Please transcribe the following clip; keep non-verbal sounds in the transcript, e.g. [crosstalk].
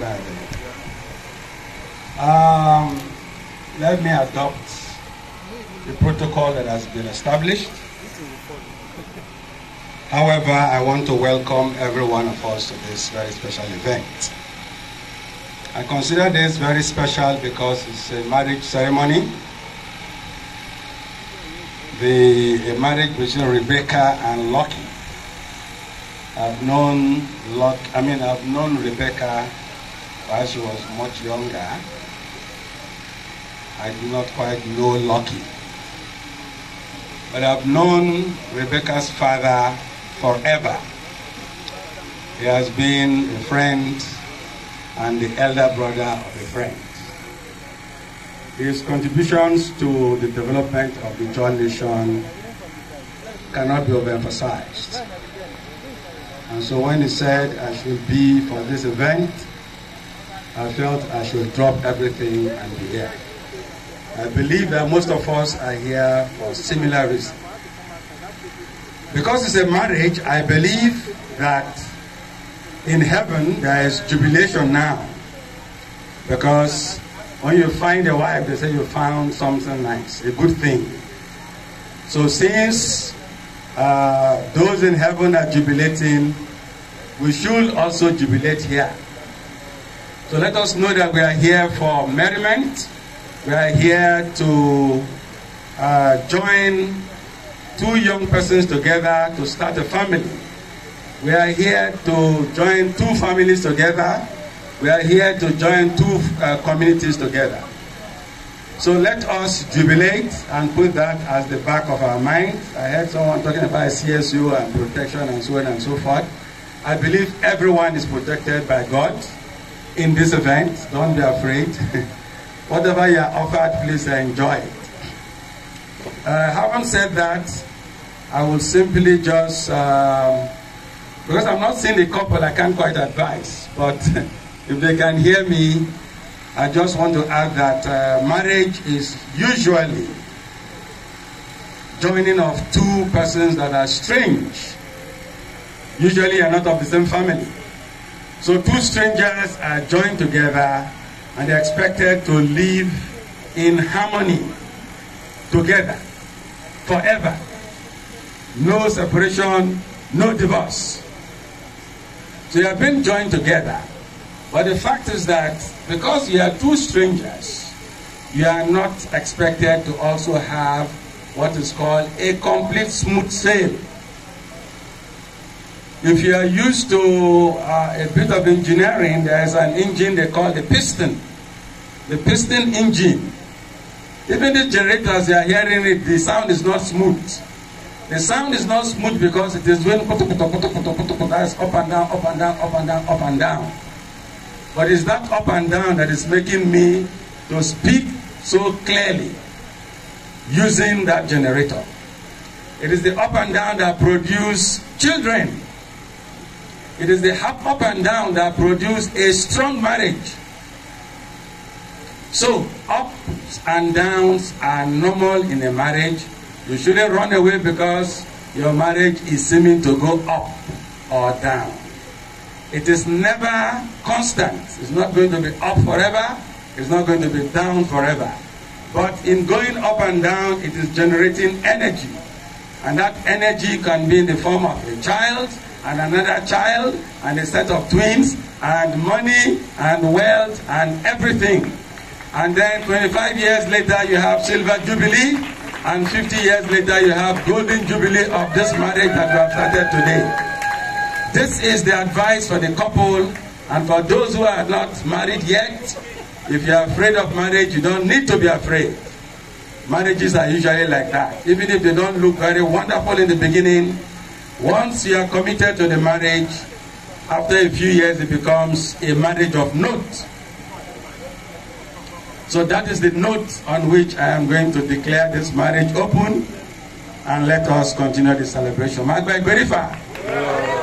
That. Um, let me adopt the protocol that has been established. However, I want to welcome every one of us to this very special event. I consider this very special because it's a marriage ceremony. The marriage between Rebecca and Lucky. I've known Luck, I mean I've known Rebecca while she was much younger. I do not quite know Lucky. But I've known Rebecca's father forever. He has been a friend and the elder brother of a friend. His contributions to the development of the Ijaw nation cannot be overemphasized. And so when he said I should be for this event, I felt I should drop everything and be here. I believe that most of us are here for similar reasons. Because it's a marriage, I believe that in heaven there is jubilation now. Because when you find a wife, they say you found something nice, a good thing. So since uh, those in heaven are jubilating, we should also jubilate here. So let us know that we are here for merriment. We are here to uh, join two young persons together to start a family. We are here to join two families together. We are here to join two uh, communities together. So let us jubilate and put that as the back of our mind. I heard someone talking about CSU and protection and so on and so forth. I believe everyone is protected by God in this event. Don't be afraid. [laughs] Whatever you are offered, please enjoy it. Uh, having said that, I will simply just, um, because I'm not seeing the couple, I can't quite advise. But [laughs] if they can hear me, I just want to add that uh, marriage is usually joining of two persons that are strange. Usually are not of the same family. So two strangers are joined together and they're expected to live in harmony together forever. No separation, no divorce. So you have been joined together. But the fact is that because you are two strangers, you are not expected to also have what is called a complete smooth sail. If you are used to uh, a bit of engineering, there is an engine they call the piston. The piston engine. Even the generators, you are hearing it, the sound is not smooth. The sound is not smooth because it is doing that's up and down, up and down, up and down, up and down. But it's that up and down that is making me to speak so clearly using that generator. It is the up and down that produce children. It is the up and down that produce a strong marriage. So ups and downs are normal in a marriage. You shouldn't run away because your marriage is seeming to go up or down. It is never constant. It's not going to be up forever. It's not going to be down forever. But in going up and down, it is generating energy. And that energy can be in the form of a child and another child and a set of twins and money and wealth and everything. And then 25 years later, you have silver jubilee. And 50 years later, you have golden jubilee of this marriage that you have started today. This is the advice for the couple and for those who are not married yet. If you are afraid of marriage, you don't need to be afraid. Marriages are usually like that. Even if they don't look very wonderful in the beginning, once you are committed to the marriage, after a few years it becomes a marriage of note. So that is the note on which I am going to declare this marriage open and let us continue the celebration. Magba Gberifa.